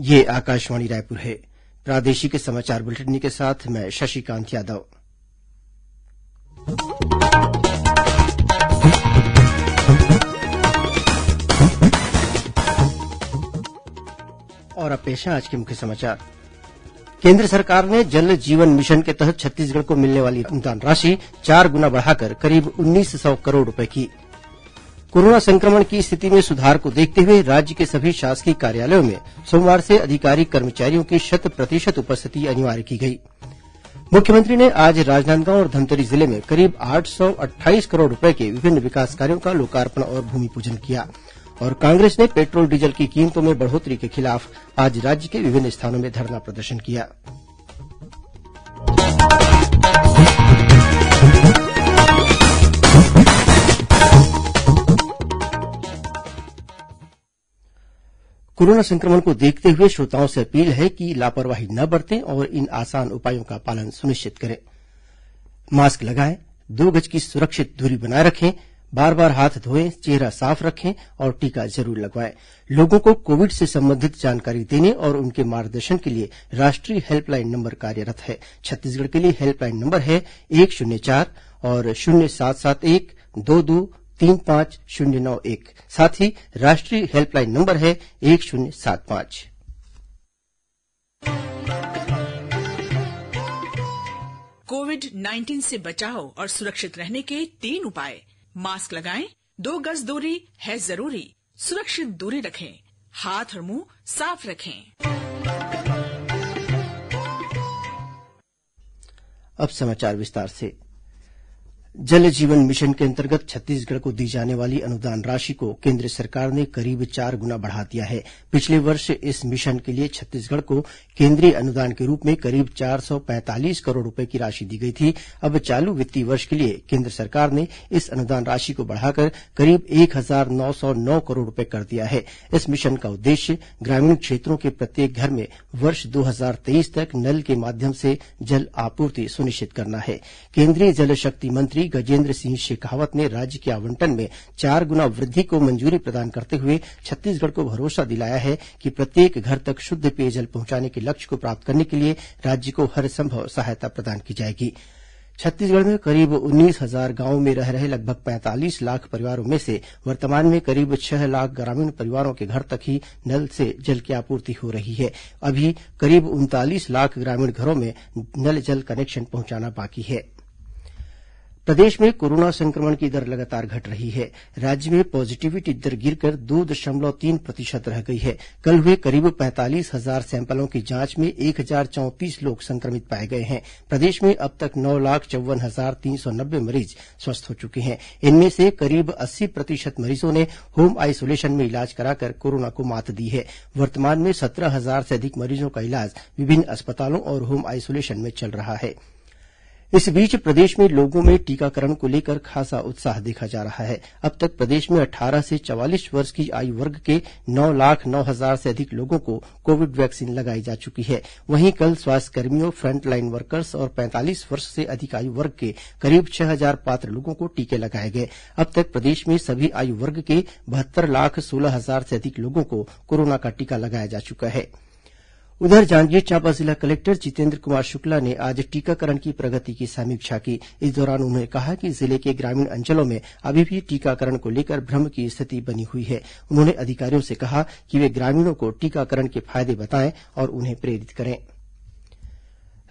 ये आकाशवाणी रायपुर है। प्रादेशिक समाचार बुलेटिन के साथ मैं शशिकांत यादव। और अब पेश है आज के मुख्य समाचार। केंद्र सरकार ने जल जीवन मिशन के तहत छत्तीसगढ़ को मिलने वाली अनुदान राशि चार गुना बढ़ाकर करीब उन्नीस सौ करोड़ रुपये की। कोरोना संक्रमण की स्थिति में सुधार को देखते हुए राज्य के सभी शासकीय कार्यालयों में सोमवार से अधिकारी कर्मचारियों की शत प्रतिशत उपस्थिति अनिवार्य की गई। मुख्यमंत्री ने आज राजनांदगांव और धमतरी ज़िले में करीब आठ सौ अट्ठाईस करोड़ रुपये के विभिन्न विकास कार्यों का लोकार्पण और भूमिपूजन किया और कांग्रेस ने पेट्रोल डीजल की कीमतों में बढ़ोतरी के खिलाफ आज राज्य के विभिन्न स्थानों में धरना प्रदर्शन किया। कोरोना संक्रमण को देखते हुए श्रोताओं से अपील है कि लापरवाही न बरतें और इन आसान उपायों का पालन सुनिश्चित करें। मास्क लगाएँ, दो गज की सुरक्षित दूरी बनाए रखें बार बार हाथ धोएँ, चेहरा साफ़ रखें और टीका ज़रूर लगवाएँ। लोगों को कोविड से संबंधित जानकारी देने और उनके मार्गदर्शन के लिए राष्ट्रीय हेल्पलाइन नंबर कार्यरत है। छत्तीसगढ़ के लिए हेल्पलाइन नंबर है एक शून्य चार और शून्य सात सात एक दो दो तीन पाँच शून्य नौ एक। साथ ही राष्ट्रीय हेल्पलाइन नंबर है एक शून्य सात पाँच। कोविड 19 से बचाव और सुरक्षित रहने के तीन उपाय। मास्क लगाएँ दो गज दूरी है ज़रूरी। सुरक्षित दूरी रखें हाथ और मुँह साफ़ रखें। अब समाचार विस्तार से। जल जीवन मिशन के अंतर्गत छत्तीसगढ़ को दी जाने वाली अनुदान राशि को केंद्र सरकार ने करीब चार गुना बढ़ा दिया है। पिछले वर्ष इस मिशन के लिए छत्तीसगढ़ को केंद्रीय अनुदान के रूप में करीब चार सौ पैंतालीस करोड़ रुपये की राशि दी गई थी। अब चालू वित्तीय वर्ष के लिए केंद्र सरकार ने इस अनुदान राशि को बढ़ाकर करीब एक हज़ार नौ सौ नौ करोड़ रुपये कर दिया है। इस मिशन का उद्देश्य ग्रामीण क्षेत्रों के प्रत्येक घर में वर्ष दो हज़ार तेईस तक नल के माध्यम से जल आपूर्ति सुनिश्चित करना है। केंद्रीय जल शक्ति मंत्री गजेंद्र सिंह शेखावत ने राज्य के आवंटन में चार गुना वृद्धि को मंजूरी प्रदान करते हुए छत्तीसगढ़ को भरोसा दिलाया है कि प्रत्येक घर तक शुद्ध पेयजल पहुँचाने के लक्ष्य को प्राप्त करने के लिए राज्य को हर संभव सहायता प्रदान की जाएगी। छत्तीसगढ़ में करीब उन्नीस हज़ार गाँवों में रह रहे लगभग पैंतालीस लाख परिवारों में से वर्तमान में करीब छह लाख ग्रामीण परिवारों के घर तक ही नल से जल की आपूर्ति हो रही है। अभी करीब उनतालीस लाख ग्रामीण घरों में नल जल कनेक्शन पहुंचाना बाकी है। प्रदेश में कोरोना संक्रमण की दर लगातार घट रही है। राज्य में पॉजिटिविटी दर गिरकर दो दशमलव तीन प्रतिशत रह गई है। कल हुए करीब पैंतालीस हज़ार सैंपलों की जाँच में एक हज़ार चौंतीस लोग संक्रमित पाए गए हैं। प्रदेश में अब तक नौ लाख चौव्वन हज़ार तीन सौ नब्बे मरीज़ स्वस्थ हो चुके हैं। इनमें से करीब अस्सी प्रतिशत मरीजों ने होम आइसोलेशन में इलाज कराकर कोरोना को मात दी है। वर्तमान में सत्रह हज़ार से अधिक मरीजों का इलाज विभिन्न अस्पतालों और होम आइसोलेशन में चल रहा है। इस बीच प्रदेश में लोगों में टीकाकरण को लेकर खासा उत्साह देखा जा रहा है। अब तक प्रदेश में अट्ठारह से चवालीस वर्ष की आयु वर्ग के नौ लाख नौ हज़ार से अधिक लोगों को कोविड वैक्सीन लगाई जा चुकी है। वहीं कल स्वास्थ्यकर्मियों, फ्रंटलाइन वर्कर्स और पैंतालीस वर्ष से अधिक आयु वर्ग के करीब छह हज़ार पात्र लोगों को टीके लगाए गए। अब तक प्रदेश में सभी आयु वर्ग के बहत्तर लाख सोलह हज़ार से अधिक लोगों को कोरोना का टीका लगाया जा चुका है। उधर जांजगीर चांपा जिला कलेक्टर जितेन्द्र कुमार शुक्ला ने आज टीकाकरण की प्रगति की समीक्षा की। इस दौरान उन्होंने कहा कि ज़िले के ग्रामीण अंचलों में अभी भी टीकाकरण को लेकर भ्रम की स्थिति बनी हुई है। उन्होंने अधिकारियों से कहा कि वे ग्रामीणों को टीकाकरण के फ़ायदे बताएँ और उन्हें प्रेरित करें।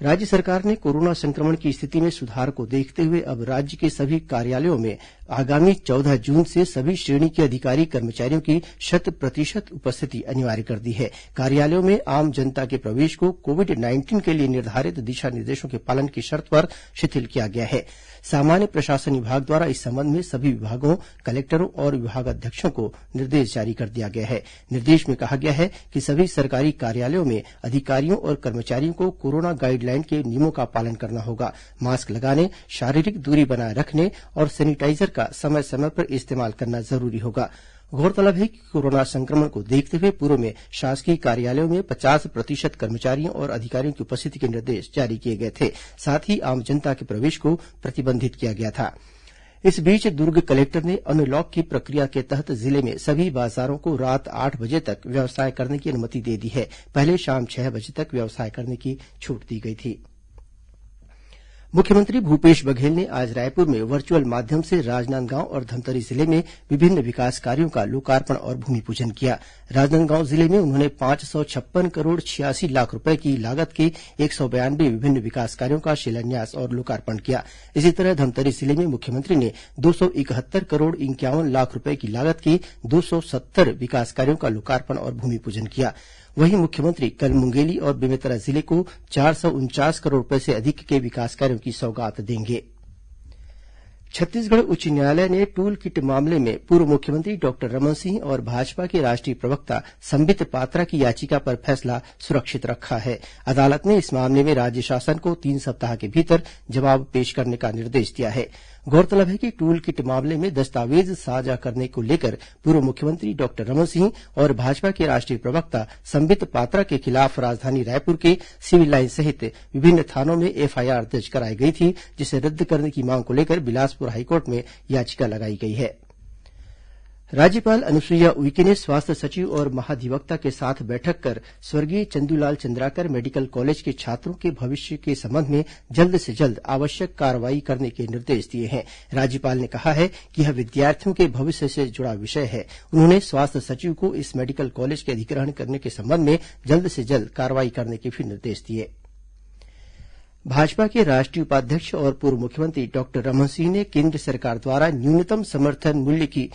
राज्य सरकार ने कोरोना संक्रमण की स्थिति में सुधार को देखते हुए अब राज्य के सभी कार्यालयों में आगामी चौदह जून से सभी श्रेणी के अधिकारी कर्मचारियों की शत प्रतिशत उपस्थिति अनिवार्य कर दी है। कार्यालयों में आम जनता के प्रवेश को कोविड नाइंटीन के लिए निर्धारित दिशा निर्देशों के पालन की शर्त पर शिथिल किया गया है। सामान्य प्रशासन विभाग द्वारा इस संबंध में सभी विभागों, कलेक्टरों और विभागाध्यक्षों को निर्देश जारी कर दिया गया है। निर्देश में कहा गया है कि सभी सरकारी कार्यालयों में अधिकारियों और कर्मचारियों को कोरोना गाइडलाइन के नियमों का पालन करना होगा। मास्क लगाने, शारीरिक दूरी बनाए रखने और सैनिटाइजर का समय समय पर इस्तेमाल करना ज़रूरी होगा। गौरतलब है कि कोरोना संक्रमण को देखते हुए पूर्व में शासकीय कार्यालयों में पचास प्रतिशत कर्मचारियों और अधिकारियों की उपस्थिति के निर्देश जारी किए गए थे। साथ ही आम जनता के प्रवेश को प्रतिबंधित किया गया था। इस बीच दुर्ग कलेक्टर ने अनलॉक की प्रक्रिया के तहत ज़िले में सभी बाजारों को रात आठ बजे तक व्यवसाय करने की अनुमति दे दी है। पहले शाम छह बजे तक व्यवसाय करने की छूट दी गई थी। मुख्यमंत्री भूपेश बघेल ने आज रायपुर में वर्चुअल माध्यम से राजनांदगांव और धमतरी ज़िले में विभिन्न विकास कार्यों का लोकार्पण और भूमिपूजन किया। राजनांदगांव ज़िले में उन्होंने पाँच सौ छप्पन करोड़ छियासी लाख रुपये की लागत के एक सौ बयानवे विभिन्न विकास कार्यों का शिलान्यास और लोकार्पण किया। इसी तरह धमतरी ज़िले में मुख्यमंत्री ने दो सौ इकहत्तर करोड़ इंक्यावन लाख रुपये की लागत के दो सौ सत्तर विकास कार्यों का लोकार्पण और भूमिपूजन किया। वहीं मुख्यमंत्री कल मुंगेली और बेमेतरा ज़िले को चार सौ उनचास करोड़ रुपये से अधिक के विकास कार्यों की सौगात देंगे। छत्तीसगढ़ उच्च न्यायालय ने टूल किट मामले में पूर्व मुख्यमंत्री डॉक्टर रमन सिंह और भाजपा के राष्ट्रीय प्रवक्ता संबित पात्रा की याचिका पर फैसला सुरक्षित रखा है। अदालत ने इस मामले में राज्य शासन को तीन सप्ताह के भीतर जवाब पेश करने का निर्देश दिया है। गौरतलब है कि टूल किट मामले में दस्तावेज़ साझा करने को लेकर पूर्व मुख्यमंत्री डॉक्टर रमन सिंह और भाजपा के राष्ट्रीय प्रवक्ता संबित पात्रा के खिलाफ राजधानी रायपुर के सिविल लाइन सहित विभिन्न थानों में एफआईआर दर्ज कराई गई थी, जिसे रद्द करने की मांग को लेकर बिलासपुर हाईकोर्ट में याचिका लगाई गई है। राज्यपाल अनुसुईया उइके ने स्वास्थ्य सचिव और महाधिवक्ता के साथ बैठक कर स्वर्गीय चंदूलाल चंद्राकर मेडिकल कॉलेज के छात्रों के भविष्य के संबंध में जल्द से जल्द आवश्यक कार्रवाई करने के निर्देश दिए हैं। राज्यपाल ने कहा है कि यह विद्यार्थियों के भविष्य से जुड़ा विषय है। उन्होंने स्वास्थ्य सचिव को इस मेडिकल कॉलेज के अधिग्रहण करने के संबंध में जल्द से जल्द कार्रवाई करने के भी निर्देश दिए। भाजपा के राष्ट्रीय उपाध्यक्ष और पूर्व मुख्यमंत्री डॉक्टर रमन सिंह ने केन्द्र सरकार द्वारा न्यूनतम समर्थन मूल्य की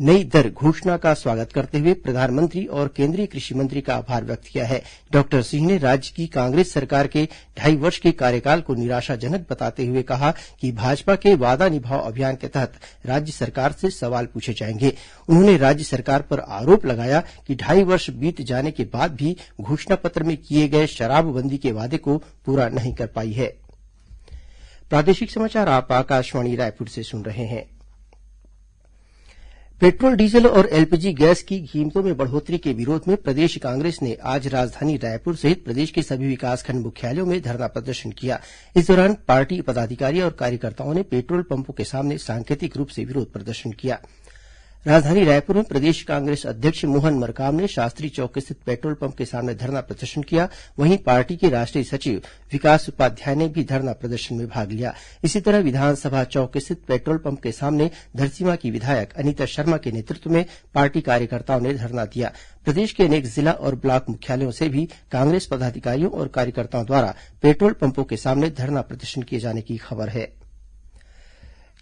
नई दर घोषणा का स्वागत करते हुए प्रधानमंत्री और केंद्रीय कृषि मंत्री का आभार व्यक्त किया है। डॉक्टर सिंह ने राज्य की कांग्रेस सरकार के ढाई वर्ष के कार्यकाल को निराशाजनक बताते हुए कहा कि भाजपा के वादा निभाओ अभियान के तहत राज्य सरकार से सवाल पूछे जाएँगे। उन्होंने राज्य सरकार पर आरोप लगाया कि ढाई वर्ष बीत जाने के बाद भी घोषणा पत्र में किए गए शराबबंदी के वादे को पूरा नहीं कर पाई है प्रादेशिक समाचार आप आकाशवाणी रायपुर से सुन रहे हैं पेट्रोल, डीजल और एलपीजी गैस की कीमतों में बढ़ोत्तरी के विरोध में प्रदेश कांग्रेस ने आज राजधानी रायपुर सहित प्रदेश के सभी विकासखंड मुख्यालयों में धरना प्रदर्शन किया। इस दौरान पार्टी पदाधिकारी और कार्यकर्ताओं ने पेट्रोल पंपों के सामने सांकेतिक रूप से विरोध प्रदर्शन किया। राजधानी रायपुर में प्रदेश कांग्रेस अध्यक्ष मोहन मरकाम ने शास्त्री चौक स्थित पेट्रोल पंप के सामने धरना प्रदर्शन किया। वहीं पार्टी के राष्ट्रीय सचिव विकास उपाध्याय ने भी धरना प्रदर्शन में भाग लिया। इसी तरह विधानसभा चौक स्थित पेट्रोल पंप के सामने धरसीमा की विधायक अनिता शर्मा के नेतृत्व में पार्टी कार्यकर्ताओं ने धरना दिया। प्रदेश के अनेक जिला और ब्लॉक मुख्यालयों से भी कांग्रेस पदाधिकारियों और कार्यकर्ताओं द्वारा पेट्रोल पंपों के सामने धरना प्रदर्शन किए जाने की खबर है।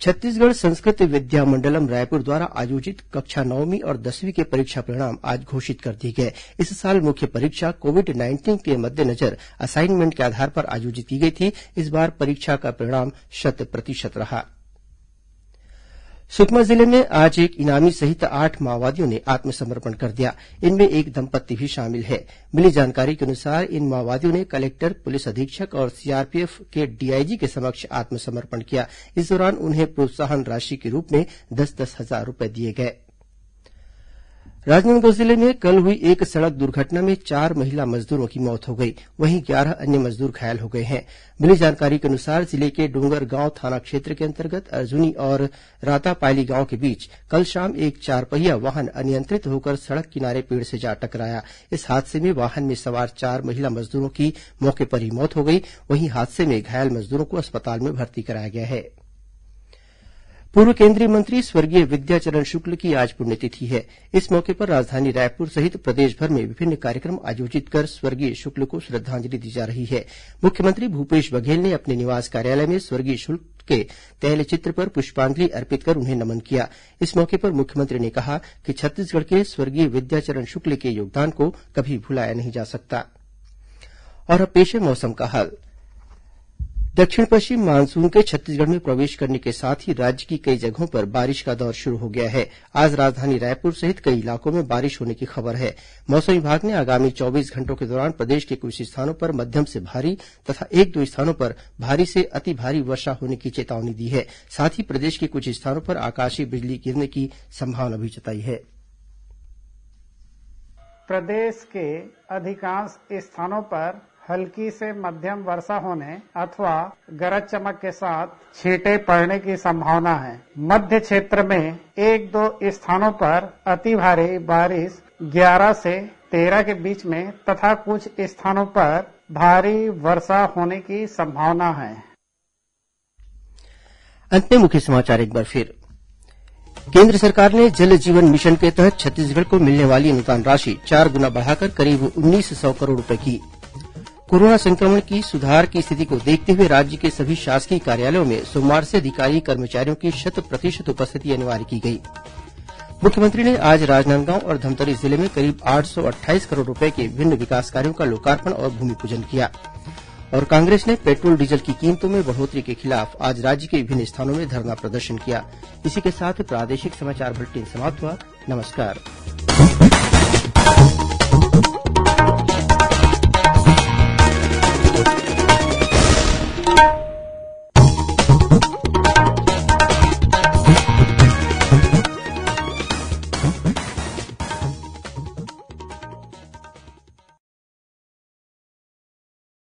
छत्तीसगढ़ संस्कृत विद्यामंडलम रायपुर द्वारा आयोजित कक्षा नौवीं और दसवीं के परीक्षा परिणाम आज घोषित कर दिए गए। इस साल मुख्य परीक्षा कोविड नाइंटीन के मद्देनजर असाइनमेंट के आधार पर आयोजित की गई थी। इस बार परीक्षा का परिणाम शत प्रतिशत रहा। सुकमा ज़िले में आज एक इनामी सहित आठ माओवादियों ने आत्मसमर्पण कर दिया। इनमें एक दंपत्ति भी शामिल है। मिली जानकारी के अनुसार इन माओवादियों ने कलेक्टर, पुलिस अधीक्षक और सीआरपीएफ के डीआईजी के समक्ष आत्मसमर्पण किया। इस दौरान उन्हें प्रोत्साहन राशि के रूप में दस दस हज़ार रुपये दिए गए। राजनांदगांव ज़िले में कल हुई एक सड़क दुर्घटना में चार महिला मजदूरों की मौत हो गई। वहीं ग्यारह अन्य मजदूर घायल हो गए हैं। मिली जानकारी के अनुसार ज़िले के डोंगरगांव थाना क्षेत्र के अंतर्गत अर्जुनी और रातापायली गाँव के बीच कल शाम एक चारपहिया वाहन अनियंत्रित होकर सड़क किनारे पेड़ से जा टकराया। इस हादसे में वाहन में सवार चार महिला मजदूरों की मौके पर ही मौत हो गई। वहीं हादसे में घायल मजदूरों को अस्पताल में भर्ती कराया गया है। पूर्व केंद्रीय मंत्री स्वर्गीय विद्याचरण शुक्ल की आज पुण्यतिथि है। इस मौके पर राजधानी रायपुर सहित प्रदेशभर में विभिन्न कार्यक्रम आयोजित कर स्वर्गीय शुक्ल को श्रद्धांजलि दी जा रही है। मुख्यमंत्री भूपेश बघेल ने अपने निवास कार्यालय में स्वर्गीय शुक्ल के तैलचित्र पर पुष्पांजलि अर्पित कर उन्हें नमन किया। इस मौके पर मुख्यमंत्री ने कहा कि छत्तीसगढ़ के स्वर्गीय विद्याचरण शुक्ल के योगदान को कभी भुलाया नहीं जा सकता। और अब पेश है मौसम का हाल। दक्षिण पश्चिम मानसून के छत्तीसगढ़ में प्रवेश करने के साथ ही राज्य की कई जगहों पर बारिश का दौर शुरू हो गया है। आज राजधानी रायपुर सहित कई इलाकों में बारिश होने की खबर है। मौसम विभाग ने आगामी चौबीस घंटों के दौरान प्रदेश के कुछ स्थानों पर मध्यम से भारी तथा एक दो स्थानों पर भारी से अति भारी वर्षा होने की चेतावनी दी है। साथ ही प्रदेश के कुछ स्थानों पर आकाशीय बिजली गिरने की संभावना भी जताई है। प्रदेश के अधिकांश स्थानों पर हल्की से मध्यम वर्षा होने अथवा गरज चमक के साथ छींटे पड़ने की संभावना है। मध्य क्षेत्र में एक दो स्थानों पर अति भारी बारिश 11 से 13 के बीच में तथा कुछ स्थानों पर भारी वर्षा होने की संभावना है। अंत में मुख्य समाचार एक बार फिर। केंद्र सरकार ने जल जीवन मिशन के तहत छत्तीसगढ़ को मिलने वाली अनुदान राशि चार गुना बढ़ाकर करीब उन्नीस सौ करोड़ रुपये की। कोरोना संक्रमण की सुधार की स्थिति को देखते हुए राज्य के सभी शासकीय कार्यालयों में सोमवार से अधिकारी कर्मचारियों की शत प्रतिशत उपस्थिति अनिवार्य की गई। मुख्यमंत्री ने आज राजनांदगांव और धमतरी ज़िले में करीब आठ सौ अट्ठाईस करोड़ रुपये के विभिन्न विकास कार्यों का लोकार्पण और भूमिपूजन किया। और कांग्रेस ने पेट्रोल डीजल की कीमतों में बढ़ोतरी के खिलाफ आज राज्य के विभिन्न स्थानों में धरना प्रदर्शन किया। इसी के साथ प्रादेशिक समाचार बुलेटिन समाप्त हुआ। नमस्कार।